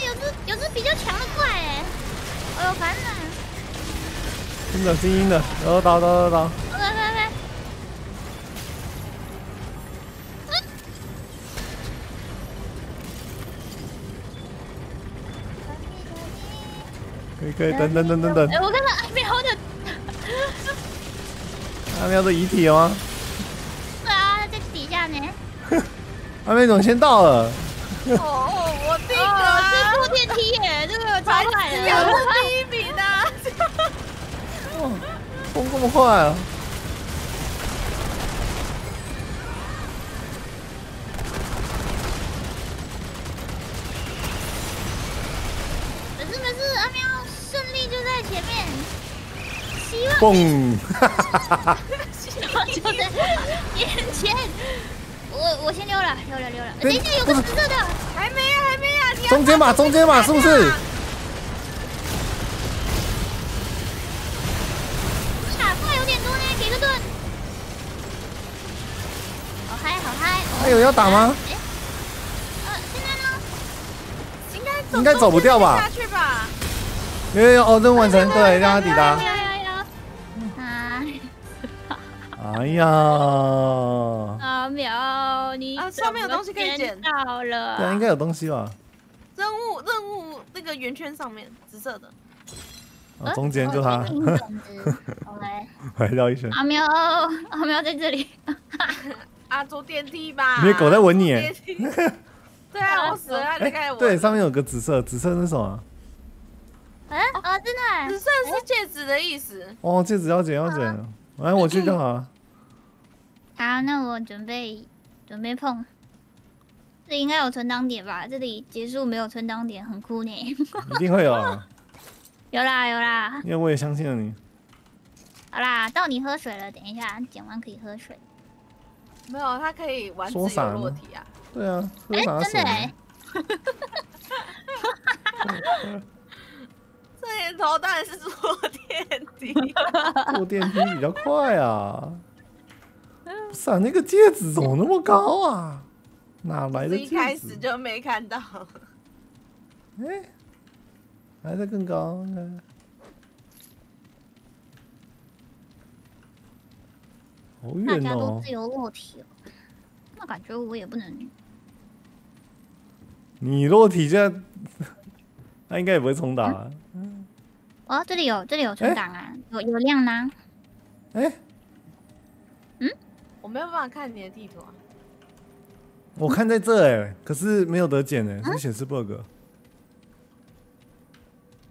哎，有只有只比较强的怪哎，哎呦烦了。真的精英的，然后打打打打。可以可以，等等等等等。哎，我看到阿喵的，阿喵的遗体吗？对啊，在底下呢。阿喵怎么先到了？哦！是坐电梯耶，这个超快的，我是第一名的。哇，风这么快啊！没事没事，阿喵胜利就在前面。希望。嘣！希望就在眼前。我我先溜了，溜了溜了。等一下有个紫色的，还没呀还没呀。中间嘛中间嘛是不是？打怪有点多呢，给个盾。好嗨好嗨！还有要打吗？呃，现在呢？应该应该走不掉吧？下去吧。有有有哦，任务完成，对，让他抵达。哎呀！阿苗，你啊，上面有东西可以捡到了。对，应该有东西吧？任务任务那个圆圈上面，紫色的。啊，中间就他。来，来绕一圈。阿喵，阿喵在这里。啊，坐电梯吧。你的狗在吻你。对啊，我死了，你看我。对，上面有个紫色，紫色是什么？哎啊，真的。紫色是戒指的意思。哦，戒指要剪要剪，来我去就好。好，那我准备准备碰。这应该有存档点吧？这里结束没有存档点，很酷呢。一定会有啊。有啦有啦。因为我也相信了你。好啦，到你喝水了，等一下剪完可以喝水。没有，它可以玩自由落体啊。对啊，哎，真的哎。这年头当然是坐电梯，坐电梯比较快啊。不是啊，那个戒指怎么那么高啊？哪来的？一开始就没看到。哎，还在更高。好远哦！大家都自由落体了，那感觉我也不能。你落体这样，他应该也不会重打。哦，这里有，这里有存档啊，有有亮呢。哎，嗯，我没有办法看你的地图啊。我看在这哎，可是没有得捡哎，是显示 bug。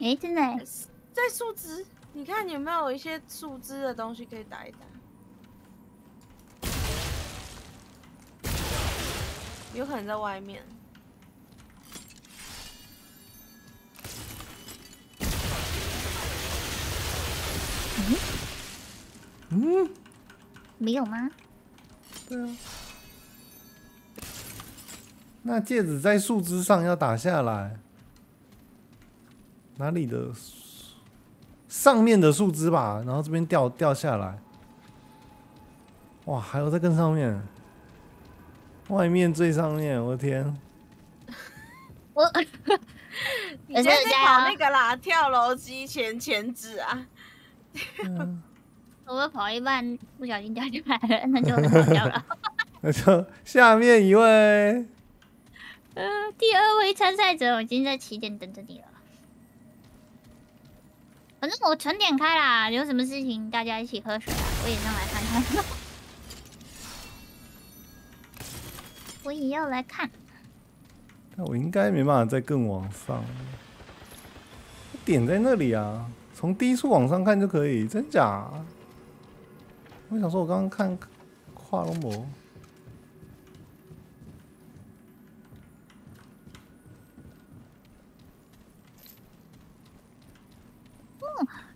哎，真的在树枝，你看有没有一些树枝的东西可以打一打？有可能在外面。嗯？嗯？没有吗？对啊。那戒指在树枝上要打下来，哪里的？上面的树枝吧，然后这边掉掉下来。哇，还有在更上面，外面最上面，我的天！我，你现在跑那个啦，跳楼机前前指啊！我跑一半不小心掉下来了，那就跑掉了。那就下面一位。嗯，第二位参赛者，我已经在起点等着你了。反正我全点开啦，有什么事情大家一起喝水啊！我也上来看看。我也要来看。那我应该没办法再更往上。点在那里啊，从低处往上看就可以，真假？我想说，我刚刚看跨龙膜。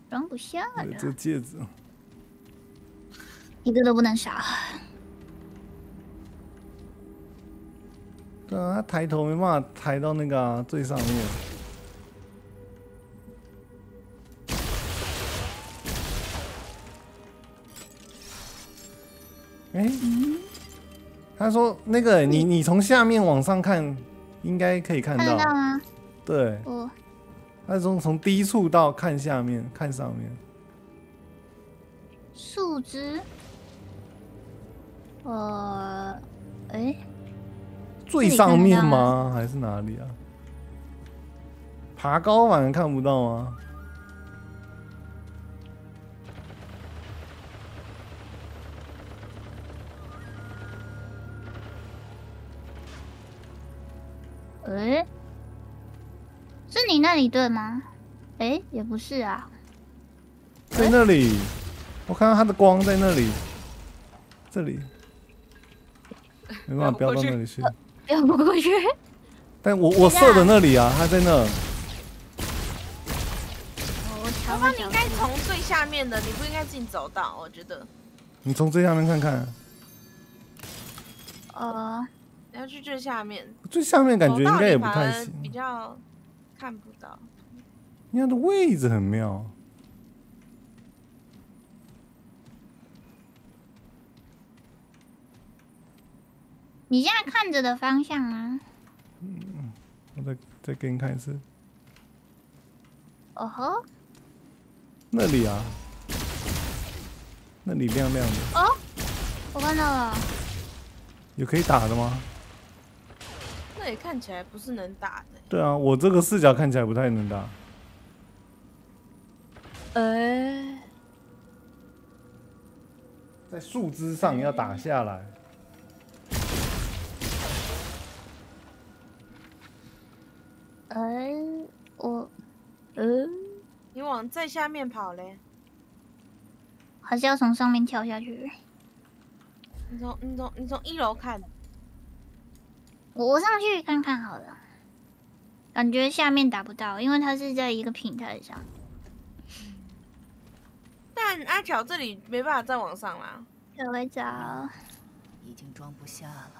装不下了。这戒指，一个都不能少。对啊，他抬头没办法抬到那个啊最上面。哎，他说那个你你从下面往上看，应该可以看到。看到吗？对，哦，它从从低处到看下面，看上面。树枝。呃，哎，最上面吗？还是哪里啊？爬高反而看不到吗？哎，是你那里对吗？哎，也不是啊，在那里，我看到它的光在那里，这里，没办法，不要到那里去，不要过去。但我我射的那里啊，它在那。我说你应该从最下面的，你不应该进走道，我觉得。你从最下面看看。呃。你要去最下面，最下面感觉应该也不太行，比较看不到。你看的位置很妙。你现在看着的方向啊？嗯，我再再给你看一次。哦吼，那里啊，那里亮亮的。哦，我看到了。有可以打的吗？也看起来不是能打的。对啊，我这个视角看起来不太能打。呃，在树枝上要打下来。呃，我，呃，你往在下面跑嘞？还是要从上面跳下去？你从你从你从一楼看。我上去看看好了，感觉下面打不到，因为它是在一个平台上。但阿巧这里没办法再往上啦。小会找，已经装不下了。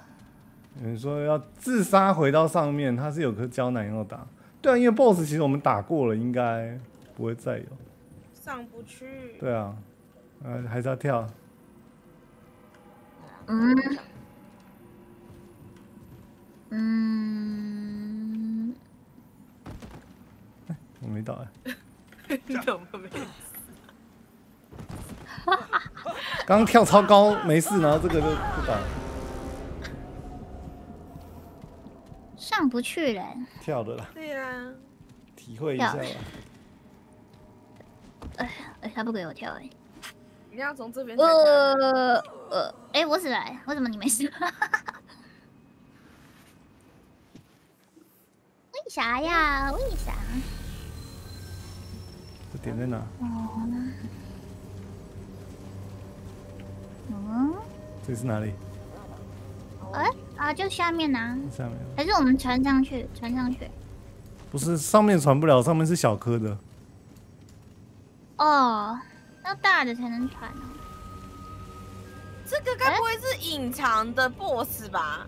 你说要自杀回到上面，它是有颗胶囊要打。对啊，因为 BOSS 其实我们打过了，应该不会再有。上不去。对啊，呃，还是要跳。嗯。嗯，我没倒哎，怎么没事？刚刚跳超高没事，然后这个就不打，上不去了。跳的啦。对呀，体会一下吧。哎哎，他不给我跳哎。你要从这边。呃呃，哎，我死了，为什么你没死？啥呀？为啥？这点在哪？哦。嗯。这是哪里？哎啊，就下面呢。下面。还是我们传上去？传上去。不是，上面传不了，上面是小颗的。哦，要大的才能传哦。这个该不会是隐藏的 BOSS 吧？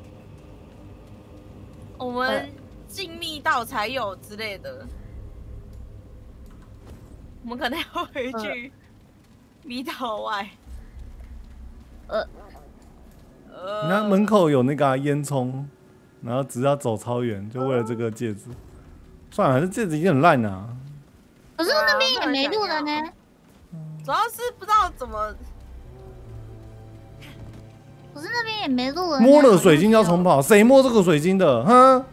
我们。进密道才有之类的，我们可能要回去密道外。呃，你看门口有那个烟囱，然后只要走超远，就为了这个戒指。算了，这戒指已经很烂了。可是那边也没路了呢。主要是不知道怎么。可是那边也没路了。摸了水晶要重跑，谁摸这个水晶的？哼。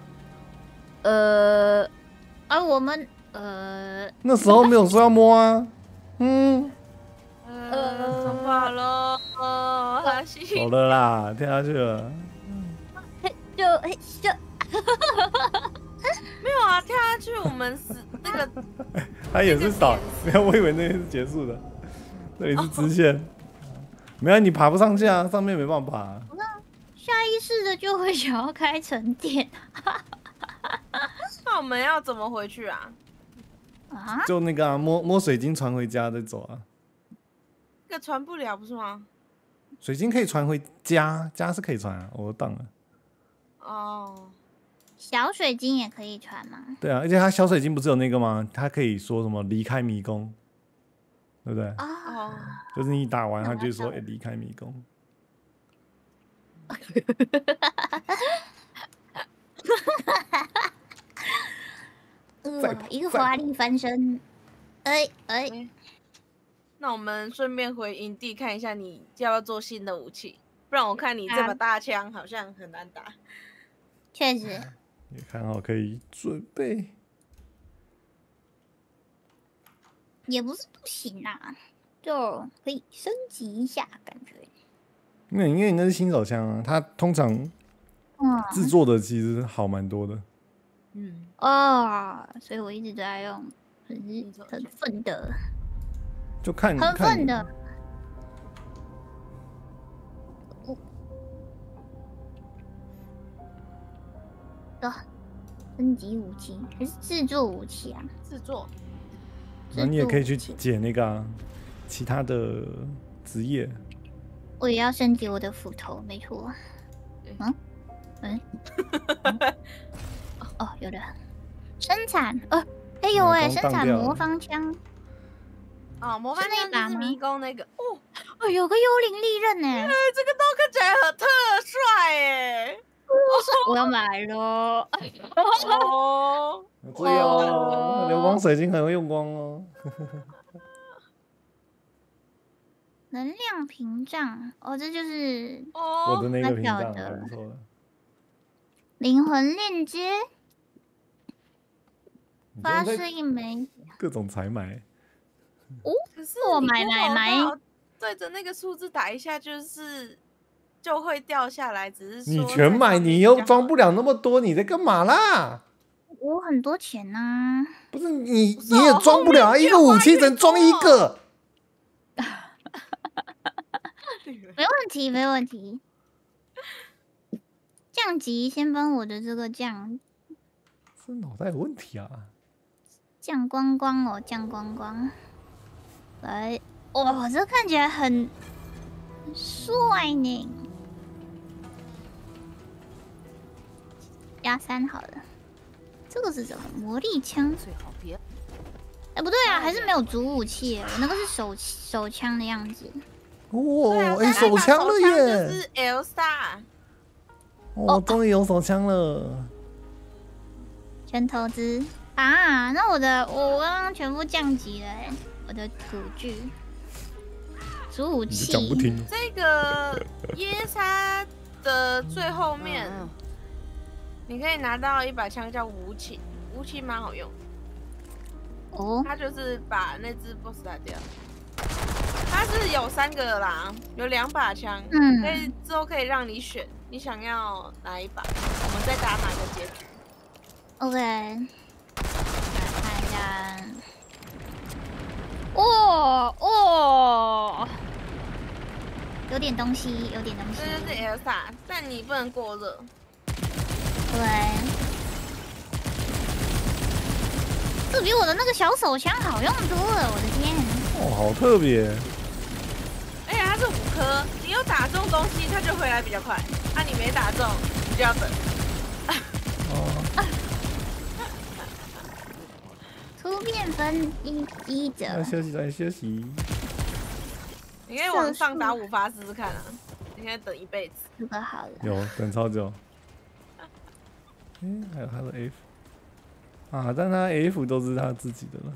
呃，啊，我们呃，那时候没有说要摸啊，嗯，呃，怎么了？好了啦，跳下去了，就就，没有啊，跳下去我们是那个，他也是扫，没有，我以为那边是结束的，那里是直线，没有，你爬不上去啊，上面没办法，那下意识的就会想要开沉淀。那我们要怎么回去啊？啊？就那个啊，摸摸水晶传回家再走啊。那个传不了不是吗？水晶可以传回家，家是可以传啊，我当了。哦。小水晶也可以传吗？对啊，而且它小水晶不是有那个吗？它可以说什么离开迷宫，对不对？啊。就是你打完，它就说哎离开迷宫。一个华丽翻身。哎哎，那我们顺便回营地看一下，你要不要做新的武器？不然我看你这把大枪好像很难打。确实。也看好可以准备。也不是不行啊，就可以升级一下感觉。因为因为那是新手枪啊，它通常制作的其实好蛮多的。嗯哦，所以我一直都在用很很愤的，就看很愤的。啊，升级武器还是制作武器啊？制作。那你也可以去捡那个啊其他的职业。我也要升级我的斧头，没错。嗯嗯。哦，有的。生产，呃，哎呦喂，生产魔方枪。哦，魔方枪是迷宫那个。哦，哦，有个幽灵利刃呢。哎，这个刀看起来很特帅哎。我要买了。哦。对哦，流光水晶很会用光哦。能量屏障，哦，这就是我的那个屏障，灵魂链接，发射一枚，各种采买。哦，我买买买，对着那个数字打一下，就是就会掉下来。只是你全买，你又装不了那么多，你在干嘛啦？我很多钱呐，不是你你也装不了啊，一个武器只能装一个。没问题，没问题。降级，先帮我的这个降。是脑袋有问题啊！降光光哦，降光光。来，哇，这看起来很帅呢。压三好了。这个是什么？魔力枪？最好别。哎，不对啊，还是没有主武器。我那个是手手枪的样子。哦，哎，手枪了耶！是 L 萨。哦，终于有手枪了。全投资啊！那我的我刚刚全部降级了，哎，我的主具、主武器。讲不听。这个耶莎的最后面。你可以拿到一把枪叫武器，武器蛮好用。哦，它就是把那只 boss 打掉。它是有三个啦，有两把枪，嗯，可以之后可以让你选，你想要哪一把，我们再打哪个结局。OK，来看一下。哇哇，有点东西，有点东西。这就是 Elsa，但你不能过热。对，这比我的那个小手枪好用多了，我的天！哦，好特别。哎呀，它是五颗，你有打中东西，它就回来比较快。啊，你没打中，你就要等。哦。突变分一一折。休息，早点休息。你可以往上打五发试试看啊！你可以等一辈子。这个好了。有等超久。哎，还有他的 F 啊，但他 F 都是他自己的了。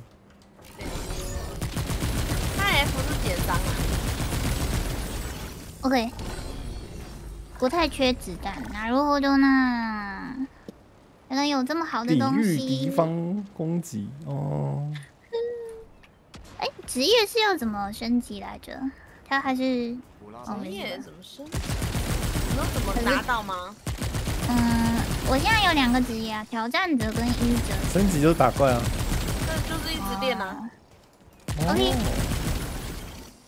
他 F 是减伤啊。OK，不太缺子弹，那如何就那？原来有这么好的东西。敌方攻击哦。哎，职业是要怎么升级来着？他还是职业怎么升？你有怎么拿到吗？嗯。我现在有两个职业啊，挑战者跟医者。升级就是打怪啊。那就是一直练啊。OK。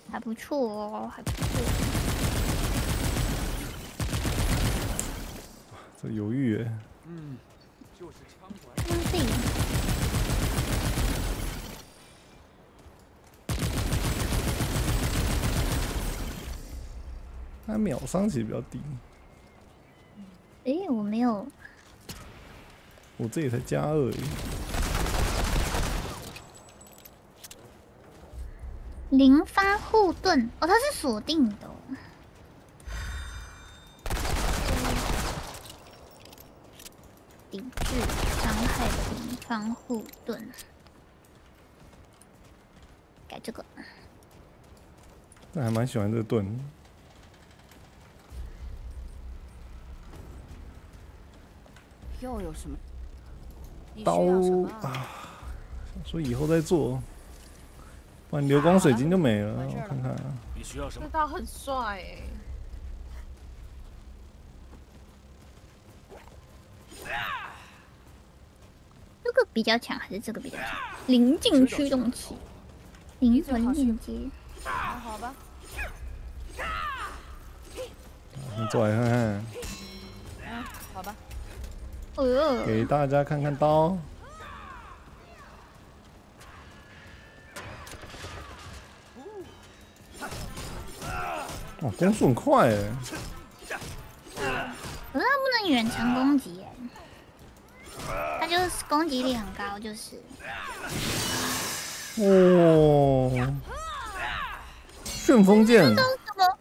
还不错哦，还不错。这犹豫耶。嗯，管。他秒伤其实比较低。哎，我没有。我这里才加二而已。零发护盾哦，它是锁定的。抵制伤害的零防护盾，改这个。但还蛮喜欢这个盾。又有什么？刀啊，说以后再做，不然流光水晶就没了。我看看，你需要什么？这刀很帅个比较强还是这个比较强？临近驱动器，灵魂链接。好吧。你做来看看。嗯，好吧。给大家看看刀。哇，攻速很快哎。可是他不能远程攻击就是攻击力很高，就是。哦。旋风剑。那什么？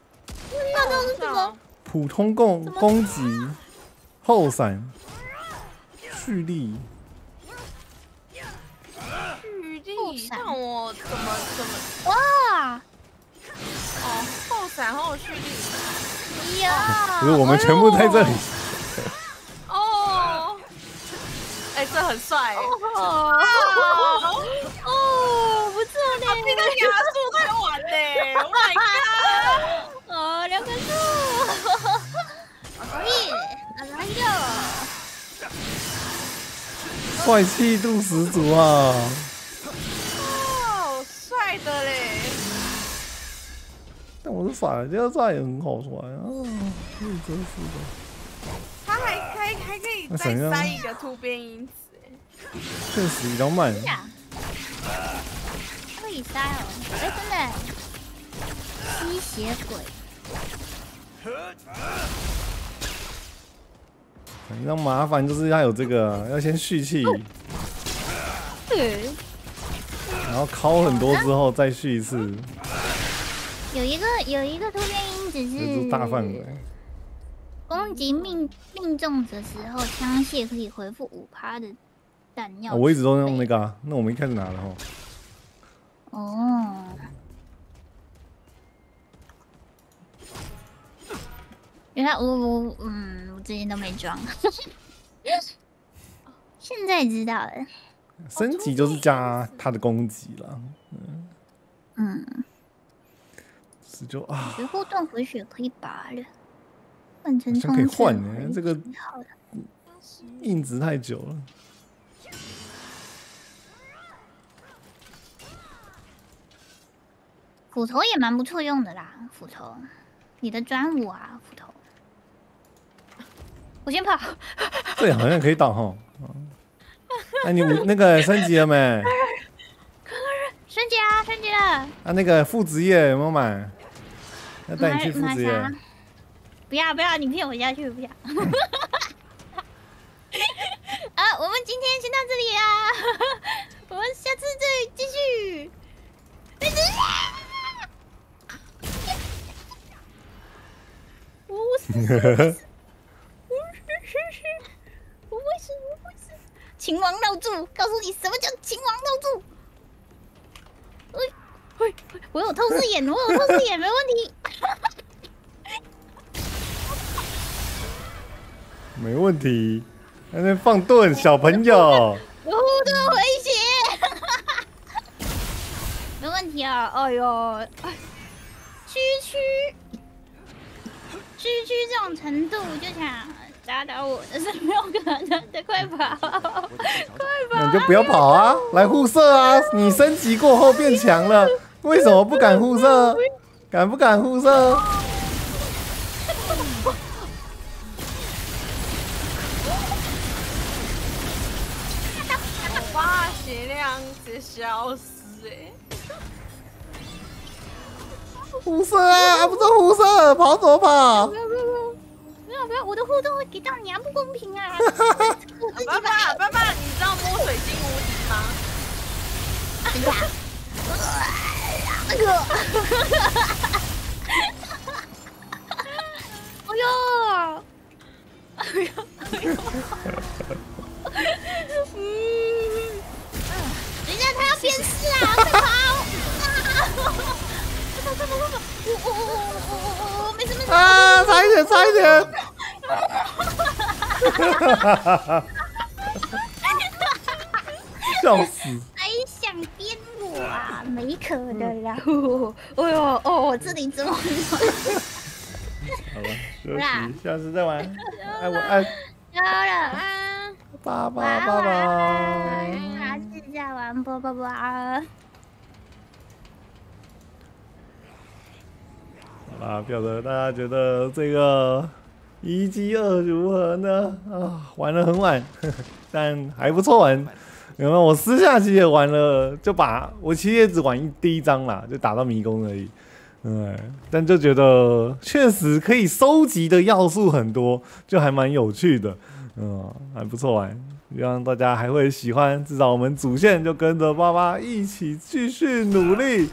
那是什么？普通攻攻击后闪。蓄力，蓄力，看我怎么怎么哇！哦，后闪后蓄力，呀！不是我们全部在这里。哎，这很帅哦！哦，不错呢，这个亚速在玩呢！Oh my god！哦，两分钟，可以，来哟！帅气度十足啊！哦，帅的嘞！但我是反人家帅也很好帅啊，真是的。他还可以再塞一个突变因子，哎，确实比较慢。可以塞哦，哎，真的，吸血鬼。那麻烦就是要有这个，要先蓄气，对，然后敲很多之后再蓄一次。有一个有一个突变因子是大范围攻击命命中的时候，枪械可以回复五趴的弹药。我一直都用那个，啊那我们一开始拿了哈。哦。原来我我嗯，我之前都没装，现在知道了。升级就是加他的攻击了，嗯嗯，是就啊。绝护盾回血可以拔了，换成可以换的，这个硬直太久了。斧头也蛮不错用的啦，斧头，你的专武啊，斧头。我先跑。这，好像可以挡哈。哎，你那个升级了没？升级啊，升级了。啊，那个副职业有没有买？要带你去副职业。不要不要，你骗我下去不要。啊，我们今天先到这里啊，我们下次再继续。等一我死。我 会死，我会死！秦王绕柱，告诉你什么叫秦王绕柱。喂喂，我有透视眼，我有透视眼，没问题。没问题，在那放盾，小朋友。我护盾回血。没问题啊！哎呦，区区区区这种程度就想。打倒我的是没有可能的，快跑！快跑！你就不要跑啊，来护射啊！你升级过后变强了，为什么不敢护射？敢不敢护射？直接消失哎！护射啊！不是红色，跑怎么跑？不要，我的互动会给到你啊，不公平啊！爸爸，爸爸，你知道摸水晶无敌吗？真的？那个，哎呦，哎呦，哎呦，边是啊，快跑！啊！快跑快跑快跑！我我我我我我没事没事。啊！差一点，差一点。笑死！还想编我啊？没可能啦！哦、呦哦,哦,这里怎么？好吧，休息，下次再玩。哎我爱。好了啊！拜拜拜拜下次再玩，啵啵啵。好啦，不晓得大家觉得这个一 G 二如何呢？啊，玩的很晚，但还不错玩。有没有？我私下其实也玩了，就把我其实也只玩一第一章啦，就打到迷宫而已。嗯，但就觉得确实可以收集的要素很多，就还蛮有趣的。嗯，还不错玩，希望大家还会喜欢。至少我们主线就跟着爸爸一起继续努力，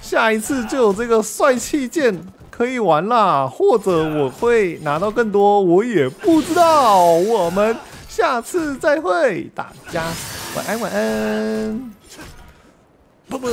下一次就有这个帅气剑可以玩啦，或者我会拿到更多，我也不知道。我们下次再会，大家晚安晚安，啵啵。